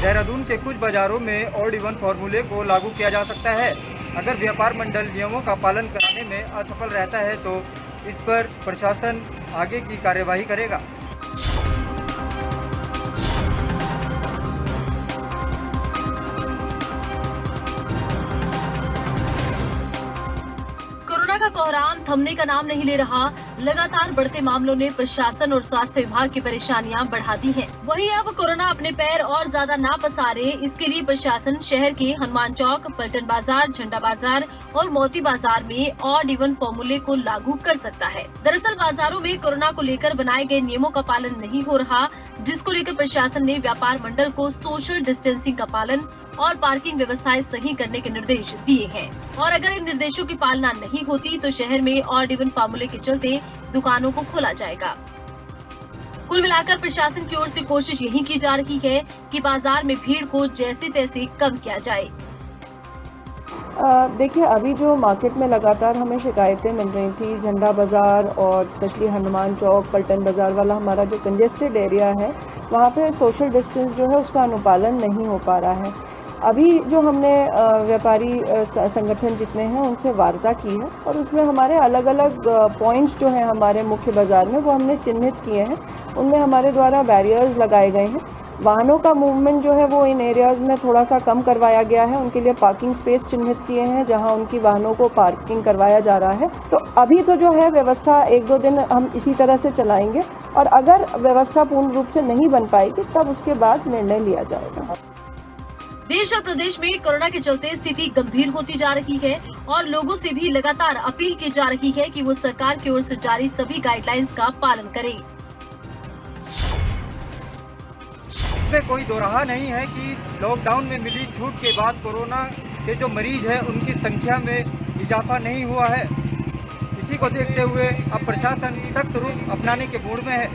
देहरादून के कुछ बाजारों में ऑड इवन फार्मूले को लागू किया जा सकता है। अगर व्यापार मंडल नियमों का पालन कराने में असफल रहता है तो इस पर प्रशासन आगे की कार्यवाही करेगा। कोहराम थमने का नाम नहीं ले रहा। लगातार बढ़ते मामलों ने प्रशासन और स्वास्थ्य विभाग की परेशानियाँ बढ़ा दी हैं। वहीं अब कोरोना अपने पैर और ज़्यादा ना पसारे, इसके लिए प्रशासन शहर के हनुमान चौक, पलटन बाज़ार, झंडा बाज़ार और मोती बाज़ार में ऑड इवन फॉर्मूले को लागू कर सकता है। दरअसल बाजारों में कोरोना को लेकर बनाए गए नियमों का पालन नहीं हो रहा। जिसको लेकर प्रशासन ने व्यापार मंडल को सोशल डिस्टेंसिंग का पालन और पार्किंग व्यवस्थाएँ सही करने के निर्देश दिए हैं। और अगर इन निर्देशों की पालना नहीं होती तो शहर में और इवन फार्मूले के चलते दुकानों को खोला जाएगा। कुल मिलाकर प्रशासन की ओर से कोशिश यही की जा रही है कि बाज़ार में भीड़ को जैसे तैसे कम किया जाए। देखिए, अभी जो मार्केट में लगातार हमें शिकायतें मिल रही थी, झंडा बाज़ार और स्पेशली हनुमान चौक, पलटन बाज़ार वाला हमारा जो कंजेस्टेड एरिया है, वहाँ पे सोशल डिस्टेंस जो है उसका अनुपालन नहीं हो पा रहा है। अभी जो हमने व्यापारी संगठन जितने हैं, उनसे वार्ता की है और उसमें हमारे अलग अलग पॉइंट्स जो हैं हमारे मुख्य बाज़ार में, वो हमने चिन्हित किए हैं। उनमें हमारे द्वारा बैरियर्स लगाए गए हैं। वाहनों का मूवमेंट जो है वो इन एरियाज़ में थोड़ा सा कम करवाया गया है। उनके लिए पार्किंग स्पेस चिन्हित किए हैं, जहाँ उनकी वाहनों को पार्किंग करवाया जा रहा है। तो अभी तो जो है व्यवस्था एक दो दिन हम इसी तरह से चलाएँगे और अगर व्यवस्था पूर्ण रूप से नहीं बन पाएगी, तब उसके बाद निर्णय लिया जाएगा। देश और प्रदेश में कोरोना के चलते स्थिति गंभीर होती जा रही है और लोगों से भी लगातार अपील की जा रही है कि वो सरकार की ओर से जारी सभी गाइडलाइंस का पालन करें। इसमें कोई दो राह नहीं है कि लॉकडाउन में मिली छूट के बाद कोरोना के जो मरीज़ हैं, उनकी संख्या में इजाफा नहीं हुआ है। इसी को देखते हुए अब प्रशासन सख्त रूप अपनाने के मूड में है।